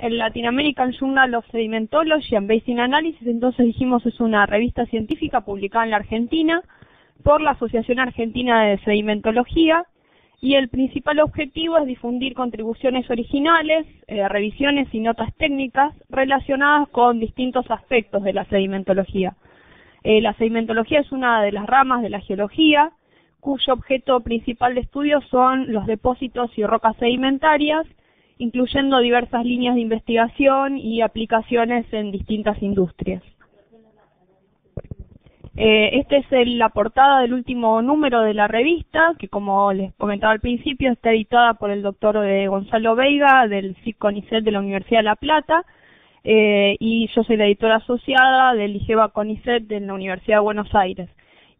el Latin Journal of Sedimentology and Basin Analysis, entonces dijimos es una revista científica publicada en la Argentina por la Asociación Argentina de Sedimentología y el principal objetivo es difundir contribuciones originales, eh, revisiones y notas técnicas relacionadas con distintos aspectos de la sedimentología. Eh, la sedimentología es una de las ramas de la geología, cuyo objeto principal de estudio son los depósitos y rocas sedimentarias, incluyendo diversas líneas de investigación y aplicaciones en distintas industrias. Eh, esta es la portada del último número de la revista, que como les comentaba al principio, está editada por el doctor eh, Gonzalo Veiga del CICONICET de la Universidad de La Plata, eh, y yo soy la editora asociada del IGEVA CONICET de la Universidad de Buenos Aires.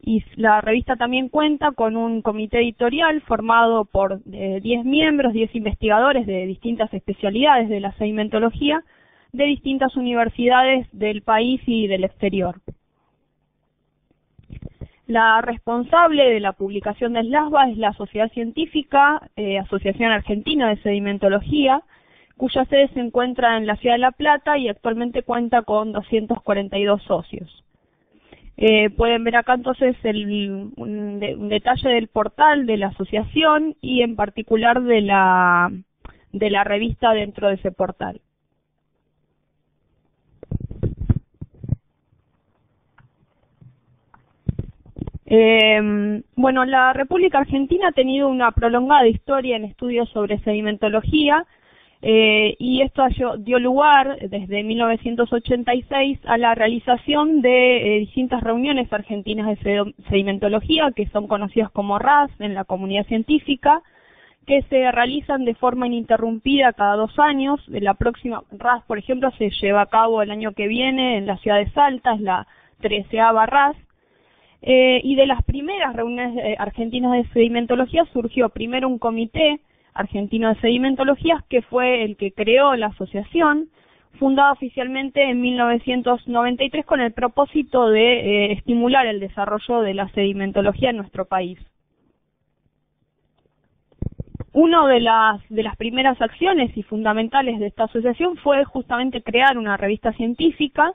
Y la revista también cuenta con un comité editorial formado por 10 miembros, 10 investigadores de distintas especialidades de la sedimentología de distintas universidades del país y del exterior. La responsable de la publicación de SLASBA es la Sociedad Científica, eh, Asociación Argentina de Sedimentología, cuya sede se encuentra en la ciudad de La Plata y actualmente cuenta con 242 socios. Eh, pueden ver acá entonces el, un, detalle del portal de la asociación y en particular de la, de la revista dentro de ese portal. Eh, bueno, la República Argentina ha tenido una prolongada historia en estudios sobre sedimentología eh, y esto dio lugar desde 1986 a la realización de eh, distintas reuniones argentinas de sedimentología que son conocidas como RAS en la comunidad científica que se realizan de forma ininterrumpida cada dos años. La próxima RAS, por ejemplo, se lleva a cabo el año que viene en la ciudad de Salta, es la treceava RAS eh, y de las primeras reuniones eh, argentinas de sedimentología surgió primero un comité argentino de sedimentología que fue el que creó la asociación, fundada oficialmente en 1993 con el propósito de eh, estimular el desarrollo de la sedimentología en nuestro país. Una de las, de las primeras acciones y fundamentales de esta asociación fue justamente crear una revista científica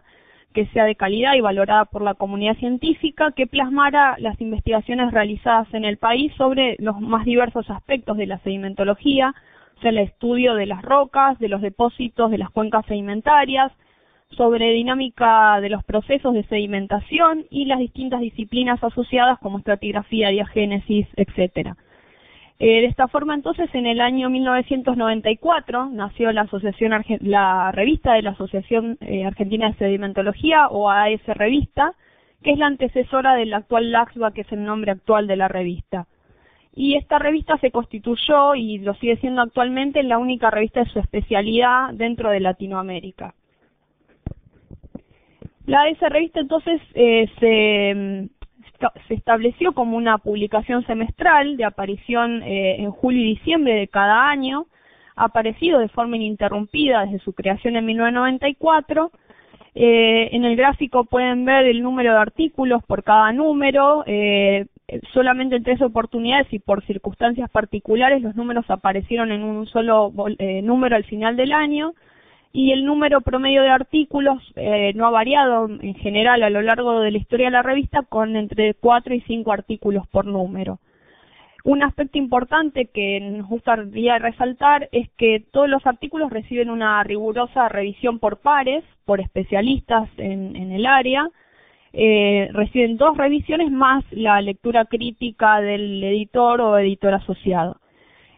que sea de calidad y valorada por la comunidad científica, que plasmara las investigaciones realizadas en el país sobre los más diversos aspectos de la sedimentología, o sea, el estudio de las rocas, de los depósitos, de las cuencas sedimentarias, sobre dinámica de los procesos de sedimentación y las distintas disciplinas asociadas como estratigrafía, diagénesis, etcétera. Eh, de esta forma, entonces, en el año 1994 nació la asociación la revista de la Asociación eh, Argentina de Sedimentología, o AS Revista, que es la antecesora del actual LAXBA, que es el nombre actual de la revista. Y esta revista se constituyó, y lo sigue siendo actualmente, la única revista de su especialidad dentro de Latinoamérica. La AS Revista, entonces, eh, se se estableció como una publicación semestral de aparición eh, en julio y diciembre de cada año, ha aparecido de forma ininterrumpida desde su creación en 1994. Eh, en el gráfico pueden ver el número de artículos por cada número, eh, solamente en tres oportunidades y por circunstancias particulares los números aparecieron en un solo número al final del año y el número promedio de artículos eh, no ha variado en general a lo largo de la historia de la revista con entre 4 y 5 artículos por número. Un aspecto importante que nos gustaría resaltar es que todos los artículos reciben una rigurosa revisión por pares, por especialistas en, el área, eh, reciben dos revisiones más la lectura crítica del editor o editor asociado.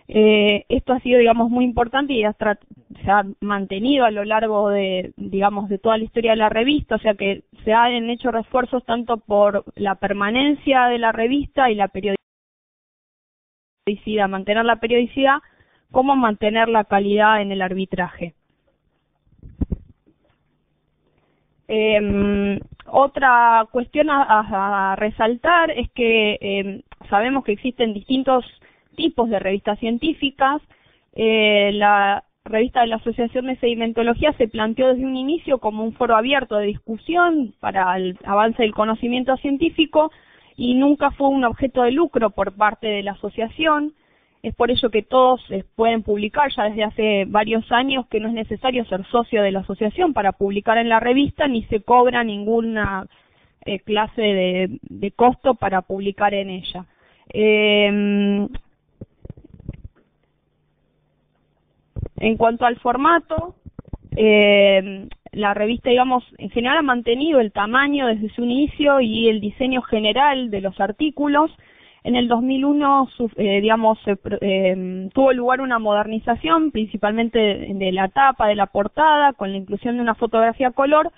Eh, esto ha sido, digamos, muy importante y se ha mantenido a lo largo de, digamos, de toda la historia de la revista, o sea que se han hecho refuerzos tanto por la permanencia de la revista y la periodicidad, mantener la periodicidad, como mantener la calidad en el arbitraje. Eh, otra cuestión a, resaltar es que eh, sabemos que existen distintos tipos de revistas científicas. Eh, la revista de la Asociación de Sedimentología se planteó desde un inicio como un foro abierto de discusión para el avance del conocimiento científico y nunca fue un objeto de lucro por parte de la asociación. Es por ello que todos eh, pueden publicar ya desde hace varios años que no es necesario ser socio de la asociación para publicar en la revista ni se cobra ninguna eh, clase de, costo para publicar en ella. Em, en cuanto al formato, em, la revista, digamos, en general ha mantenido el tamaño desde su inicio y el diseño general de los artículos. En el 2001, eh, digamos, em, tuvo lugar una modernización, principalmente de la tapa, de la portada, con la inclusión de una fotografía color,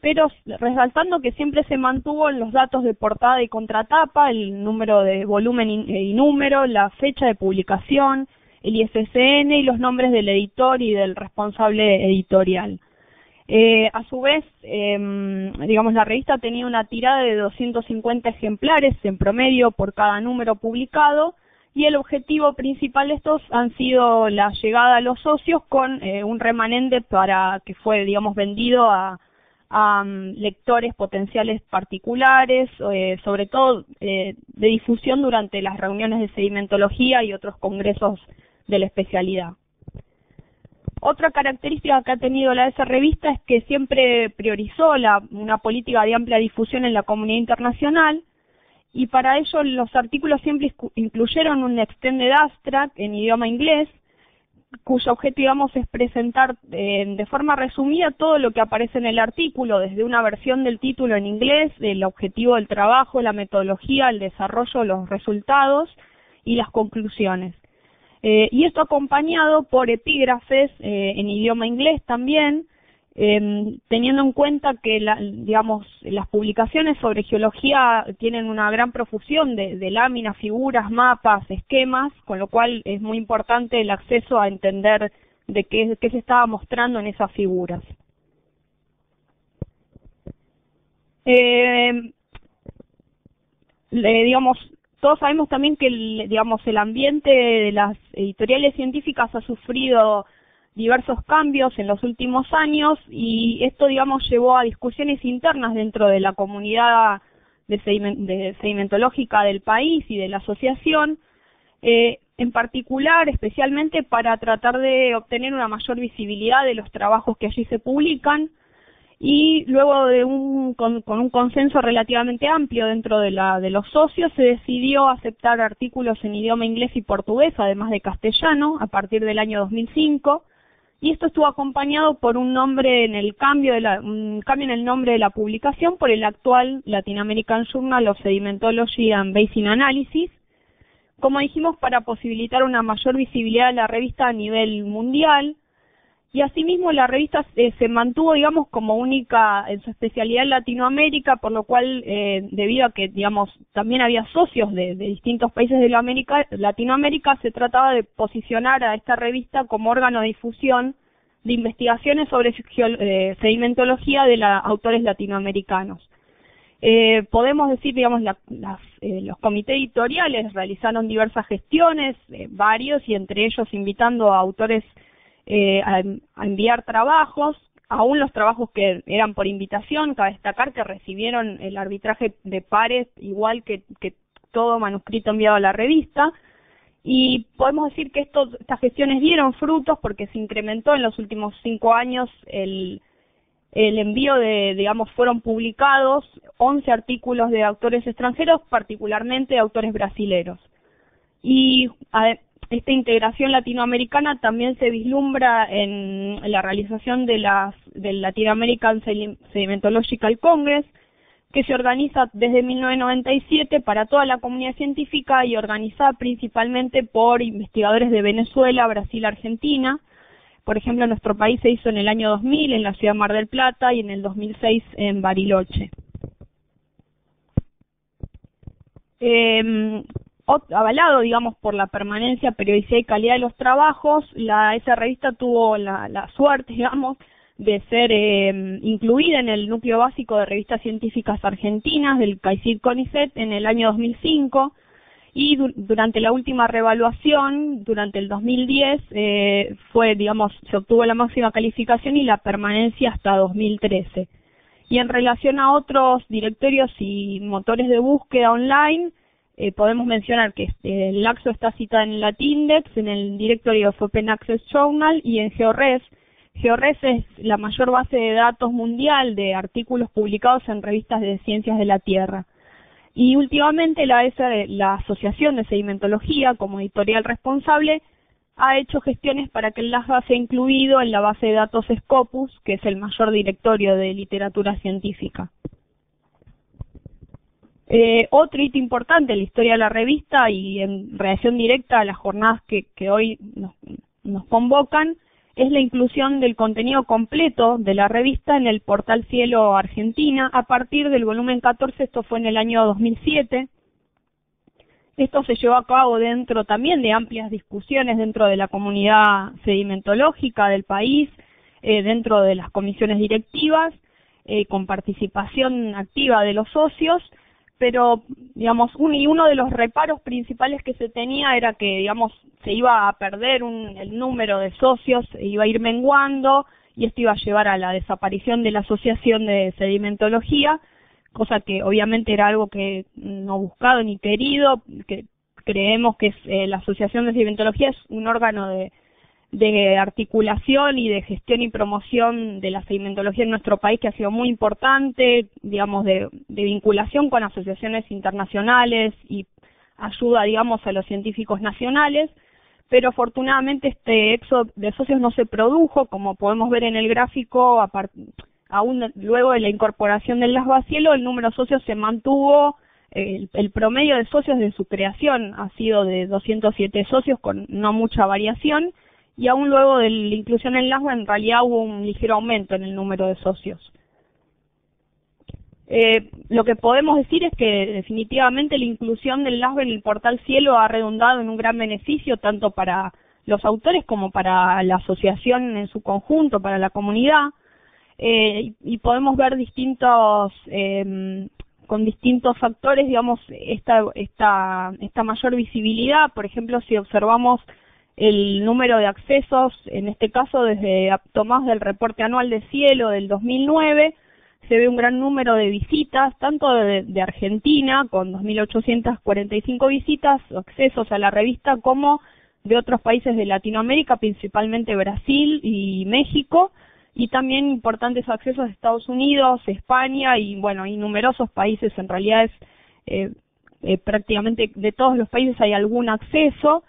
pero resaltando que siempre se mantuvo en los datos de portada y contratapa, el número de volumen eh, y, número, la fecha de publicación, el ISSN y los nombres del editor y del responsable editorial. Eh, a su vez, em, digamos, la revista tenía una tirada de 250 ejemplares en promedio por cada número publicado y el objetivo principal de estos han sido la llegada a los socios con eh, un remanente para que fue, digamos, vendido a, a lectores potenciales particulares, eh, sobre todo de difusión durante las reuniones de sedimentología y otros congresos de la especialidad. Otra característica que ha tenido la esa revista es que siempre priorizó una política de amplia difusión en la comunidad internacional y para ello los artículos siempre incluyeron un extended abstract en idioma inglés cuyo objeto, digamos, es presentar eh, de forma resumida todo lo que aparece en el artículo, desde una versión del título en inglés, el objetivo del trabajo, la metodología, el desarrollo, los resultados y las conclusiones. Eh, y esto acompañado por epígrafes eh, en idioma inglés también, eh, teniendo en cuenta que digamos las publicaciones sobre geología tienen una gran profusión de, láminas, figuras, mapas, esquemas, con lo cual es muy importante el acceso a entender de qué, qué se estaba mostrando en esas figuras. Eh, digamos, todos sabemos también que el, digamos el ambiente de las editoriales científicas ha sufrido diversos cambios en los últimos años y esto, digamos, llevó a discusiones internas dentro de la comunidad de, sedimentológica del país y de la asociación, eh, en particular, especialmente para tratar de obtener una mayor visibilidad de los trabajos que allí se publican y luego de un, con, un consenso relativamente amplio dentro de, la, de los socios se decidió aceptar artículos en idioma inglés y portugués, además de castellano, a partir del año 2005 y esto estuvo acompañado por un nombre en el cambio de la, un cambio en el nombre de la publicación por el actual Latin American Journal of Sedimentology and Basin Analysis, como dijimos para posibilitar una mayor visibilidad de la revista a nivel mundial y asimismo la revista eh, se mantuvo digamos como única en su especialidad en Latinoamérica por lo cual eh, debido a que digamos también había socios de, distintos países de Latinoamérica se trataba de posicionar a esta revista como órgano de difusión de investigaciones sobre eh, sedimentología de la, autores latinoamericanos. Eh, podemos decir, digamos, las, eh, los comités editoriales realizaron diversas gestiones, eh, varios, y entre ellos invitando a autores eh, a, enviar trabajos, aún los trabajos que eran por invitación, cabe destacar que recibieron el arbitraje de pares igual que, que todo manuscrito enviado a la revista, y podemos decir que estas gestiones dieron frutos porque se incrementó en los últimos cinco años el, el envío de, digamos, fueron publicados 11 artículos de autores extranjeros, particularmente de autores brasileros. Y esta integración latinoamericana también se vislumbra en la realización de del Latin American Sedimentological Congress, que se organiza desde 1997 para toda la comunidad científica y organizada principalmente por investigadores de Venezuela, Brasil, Argentina. Por ejemplo, en nuestro país se hizo en el año 2000 en la ciudad Mar del Plata y en el 2006 en Bariloche. Eh, avalado, digamos, por la permanencia, periodicidad y calidad de los trabajos, la, esa revista tuvo la, suerte, digamos, de ser eh, incluida en el núcleo básico de revistas científicas argentinas del CAICID CONICET en el año 2005 y durante la última revaluación, durante el 2010, eh, fue, digamos, se obtuvo la máxima calificación y la permanencia hasta 2013. Y en relación a otros directorios y motores de búsqueda online, eh, podemos mencionar que el Laxo está citado en Latindex, en el Directory of Open Access Journal y en GeoRes. GeoRes es la mayor base de datos mundial de artículos publicados en revistas de ciencias de la Tierra. Y últimamente la, la Asociación de Sedimentología, como editorial responsable, ha hecho gestiones para que el LASBA sea incluido en la base de datos Scopus, que es el mayor directorio de literatura científica. Eh, otro hito importante en la historia de la revista y en relación directa a las jornadas que, hoy nos, convocan es la inclusión del contenido completo de la revista en el portal Cielo Argentina a partir del volumen 14, esto fue en el año 2007. Esto se llevó a cabo dentro también de amplias discusiones dentro de la comunidad sedimentológica del país, eh, dentro de las comisiones directivas, eh, con participación activa de los socios pero digamos un, y uno de los reparos principales que se tenía era que digamos se iba a perder un, el número de socios e iba a ir menguando y esto iba a llevar a la desaparición de la asociación de sedimentología cosa que obviamente era algo que no buscado ni querido que creemos que eh, la asociación de sedimentología es un órgano de de articulación y de gestión y promoción de la sedimentología en nuestro país que ha sido muy importante, digamos, de, vinculación con asociaciones internacionales y ayuda, digamos, a los científicos nacionales, pero afortunadamente este éxodo de socios no se produjo, como podemos ver en el gráfico, aún luego de la incorporación del Cielo, el número de socios se mantuvo, el, el, promedio de socios de su creación ha sido de 207 socios con no mucha variación, y aún luego de la inclusión en LASBA en realidad hubo un ligero aumento en el número de socios. Eh, lo que podemos decir es que definitivamente la inclusión del LASBA en el portal Cielo ha redundado en un gran beneficio tanto para los autores como para la asociación en su conjunto, para la comunidad, eh, y, podemos ver distintos, eh, con distintos factores, digamos, esta, esta, esta mayor visibilidad. Por ejemplo, si observamos el número de accesos, en este caso desde Tomás del reporte anual de cielo del 2009, se ve un gran número de visitas, tanto de, Argentina, con 2.845 visitas, accesos a la revista, como de otros países de Latinoamérica, principalmente Brasil y México, y también importantes accesos de Estados Unidos, España y, bueno, y numerosos países, en realidad es eh, eh, prácticamente de todos los países hay algún acceso,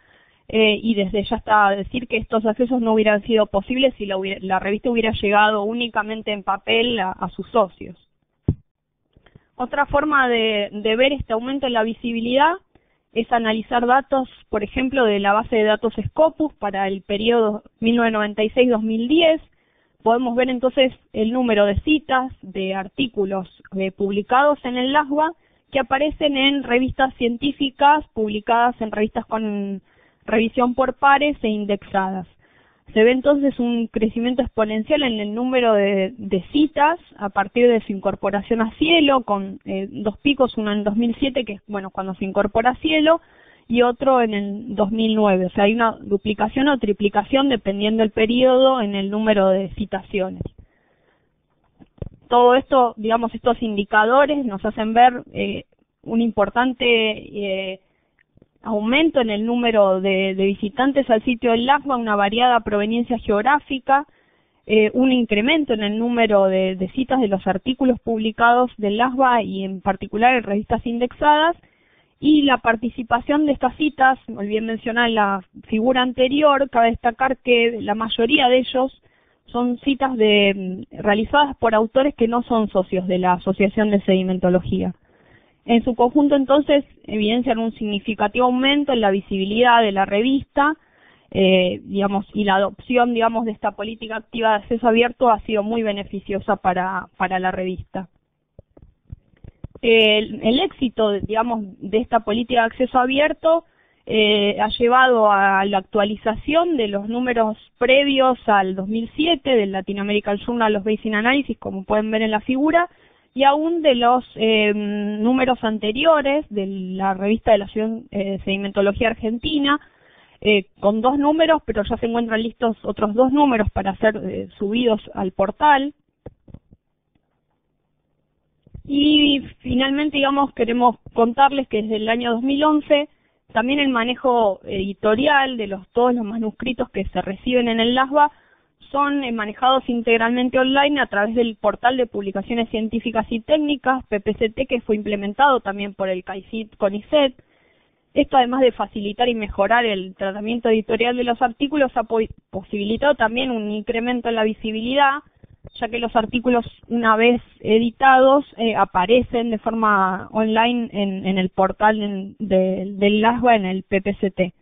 eh, y desde ya está decir que estos accesos no hubieran sido posibles si la, revista hubiera llegado únicamente en papel a, sus socios. Otra forma de, ver este aumento en la visibilidad es analizar datos, por ejemplo, de la base de datos Scopus para el periodo 1996-2010. Podemos ver entonces el número de citas de artículos eh, publicados en el LASBA que aparecen en revistas científicas publicadas en revistas con revisión por pares e indexadas. Se ve entonces un crecimiento exponencial en el número de, citas a partir de su incorporación a Cielo, con eh, dos picos, uno en 2007, que es bueno, cuando se incorpora a Cielo, y otro en el 2009. O sea, hay una duplicación o triplicación dependiendo del periodo en el número de citaciones. Todo esto, digamos, estos indicadores nos hacen ver eh, un importante eh, aumento en el número de, visitantes al sitio del LASBA, una variada proveniencia geográfica, eh, un incremento en el número de, citas de los artículos publicados del LASBA y en particular en revistas indexadas, y la participación de estas citas, olvidé mencionar en la figura anterior, cabe destacar que la mayoría de ellos son citas de, realizadas por autores que no son socios de la Asociación de Sedimentología. En su conjunto, entonces, evidencian un significativo aumento en la visibilidad de la revista, eh, digamos, y la adopción, digamos, de esta política activa de acceso abierto ha sido muy beneficiosa para, para la revista. El, éxito, digamos, de esta política de acceso abierto eh, ha llevado a la actualización de los números previos al 2007 del Latin American Journal of Basin Analysis, como pueden ver en la figura, y aún de los eh, números anteriores de la revista de la eh, Sedimentología Argentina, eh, con dos números, pero ya se encuentran listos otros dos números para ser eh, subidos al portal. Y finalmente, digamos, queremos contarles que desde el año 2011 también el manejo editorial de los todos los manuscritos que se reciben en el LASBA son eh, manejados integralmente online a través del portal de publicaciones científicas y técnicas, PPCT, que fue implementado también por el CAICIT CONICET. Esto, además de facilitar y mejorar el tratamiento editorial de los artículos, ha posibilitado también un incremento en la visibilidad, ya que los artículos, una vez editados, eh, aparecen de forma online en, el portal del LASBA, en el PPCT.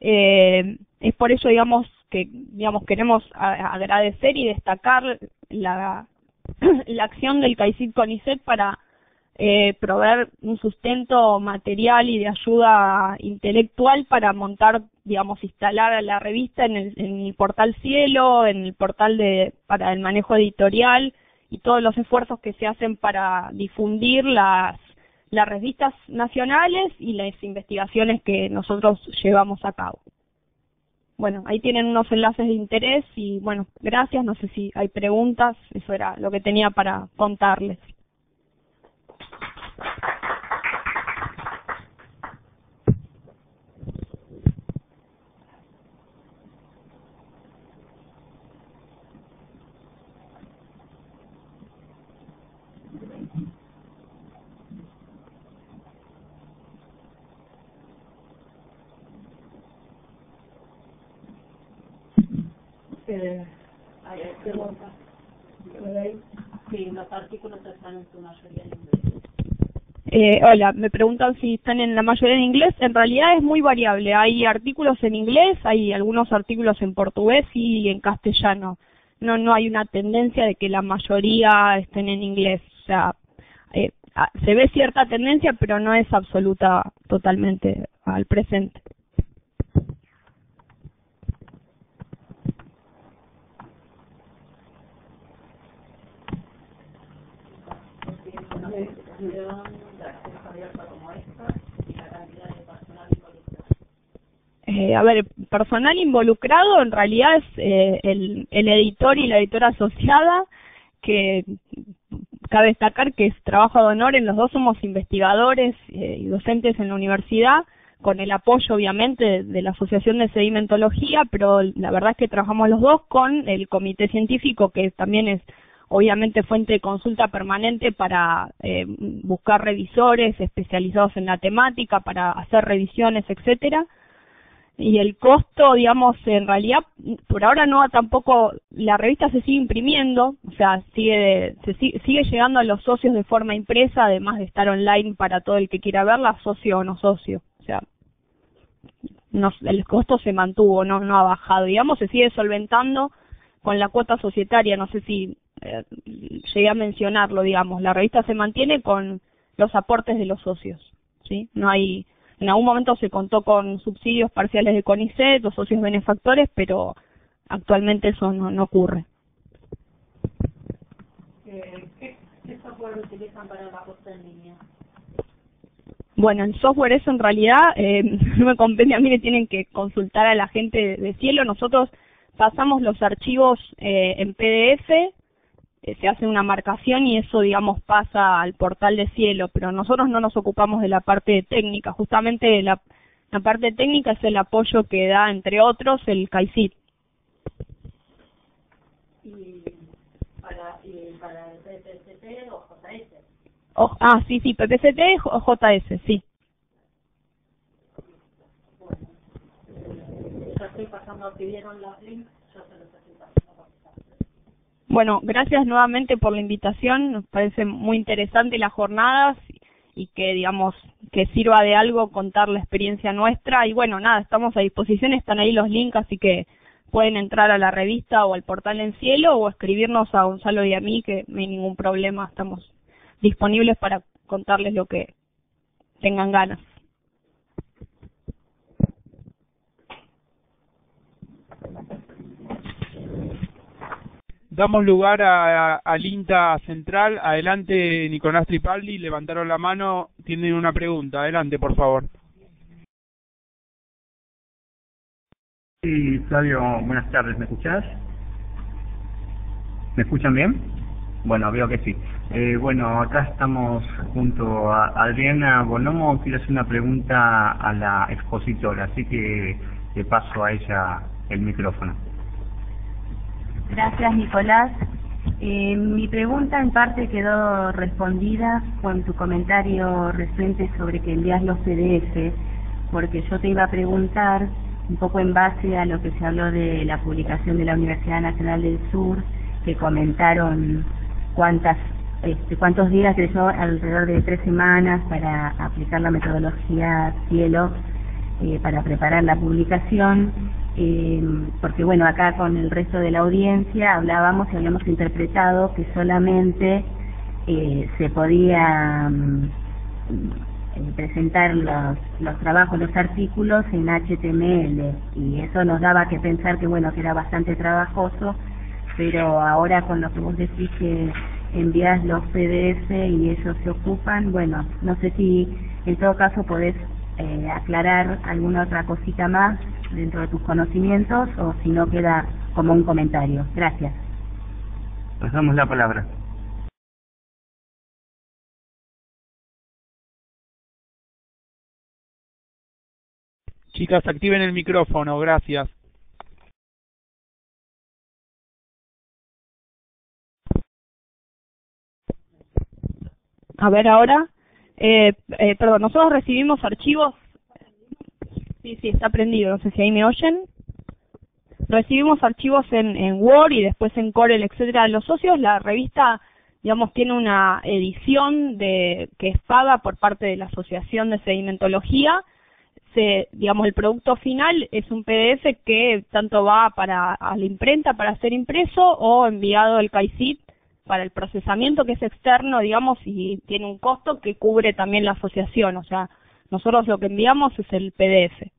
Eh, es por eso, digamos, que digamos queremos agradecer y destacar la, la acción del CAICID CONICET para eh, proveer un sustento material y de ayuda intelectual para montar, digamos, instalar la revista en el, en el portal Cielo, en el portal de, para el manejo editorial y todos los esfuerzos que se hacen para difundir las, las revistas nacionales y las investigaciones que nosotros llevamos a cabo. Bueno, ahí tienen unos enlaces de interés y bueno, gracias, no sé si hay preguntas, eso era lo que tenía para contarles. Eh. Sí, los artículos están en su mayoría en inglés. Eh, hola, me preguntan si están en la mayoría en inglés. En realidad es muy variable. Hay artículos en inglés, hay algunos artículos en portugués y en castellano. No, no hay una tendencia de que la mayoría estén en inglés. O sea, eh, se ve cierta tendencia, pero no es absoluta totalmente al presente. Eh, a ver, personal involucrado en realidad es eh, el, el editor y la editora asociada, que cabe destacar que es trabajo de honor, en los dos somos investigadores eh, y docentes en la universidad, con el apoyo obviamente de la Asociación de Sedimentología, pero la verdad es que trabajamos los dos con el comité científico, que también es obviamente fuente de consulta permanente para eh, buscar revisores especializados en la temática, para hacer revisiones, etcétera. Y el costo, digamos, en realidad, por ahora no tampoco, la revista se sigue imprimiendo, o sea, sigue, se sigue, llegando a los socios de forma impresa, además de estar online para todo el que quiera verla, socio o no socio. O sea, no, el costo se mantuvo, no, no ha bajado. Digamos, se sigue solventando con la cuota societaria, no sé si eh, llegué a mencionarlo, digamos, la revista se mantiene con los aportes de los socios, ¿sí? No hay, en algún momento se contó con subsidios parciales de CONICET o socios benefactores, pero actualmente eso no, no ocurre. Eh, ¿Qué, software utilizan para la posta en línea? Bueno, el software eso en realidad eh, no me compete a mí, le tienen que consultar a la gente de Cielo. Nosotros pasamos los archivos eh, en PDF, se hace una marcación y eso, digamos, pasa al portal de cielo, pero nosotros no nos ocupamos de la parte técnica, justamente la, la parte técnica es el apoyo que da, entre otros, el CAICIT. ¿Y para, y para el PPCT o JS? ah, sí, sí, PPCT o JS, sí. estoy pasando, pidieron los links, yo se los estoy pasando. Bueno, gracias nuevamente por la invitación, nos parece muy interesante las jornadas y que digamos que sirva de algo contar la experiencia nuestra y bueno, nada, estamos a disposición, están ahí los links, así que pueden entrar a la revista o al portal en cielo o escribirnos a Gonzalo y a mí que no hay ningún problema, estamos disponibles para contarles lo que tengan ganas. Damos lugar a, al INTA Central. Adelante, Nicolás Tripaldi. Levantaron la mano. Tienen una pregunta. Adelante, por favor. Sí, Flavio, buenas tardes. ¿Me escuchás? ¿Me escuchan bien? Bueno, veo que sí. Eh, bueno, acá estamos junto a Adriana Bonomo. Quiero hacer una pregunta a la expositora, así que le paso a ella el micrófono. Gracias, Nicolás. Eh, mi pregunta en parte quedó respondida con tu comentario reciente sobre que envías los PDF, porque yo te iba a preguntar, un poco en base a lo que se habló de la publicación de la Universidad Nacional del Sur, que comentaron cuántas este, cuántos días creyó alrededor de tres semanas para aplicar la metodología Cielo eh, para preparar la publicación eh, porque bueno, acá con el resto de la audiencia hablábamos y habíamos interpretado que solamente eh, se podía mm, eh, presentar los, los trabajos, los artículos en HTML y eso nos daba que pensar que bueno, que era bastante trabajoso, pero ahora con lo que vos decís que envías los PDF y ellos se ocupan, bueno, no sé si en todo caso podés eh, aclarar alguna otra cosita más dentro de tus conocimientos o si no queda como un comentario. Gracias. Pasamos la palabra. Chicas, activen el micrófono, gracias. A ver ahora. Eh, eh, perdón, nosotros recibimos archivos. Sí, sí, está prendido, no sé si ahí me oyen. Recibimos archivos en, en Word y después en Corel, etcétera. Los socios, la revista, digamos, tiene una edición de que es paga por parte de la Asociación de Sedimentología. Se, digamos, el producto final es un PDF que tanto va para a la imprenta para ser impreso o enviado al CAICIT para el procesamiento que es externo, digamos, y tiene un costo que cubre también la asociación. O sea, nosotros lo que enviamos es el PDF.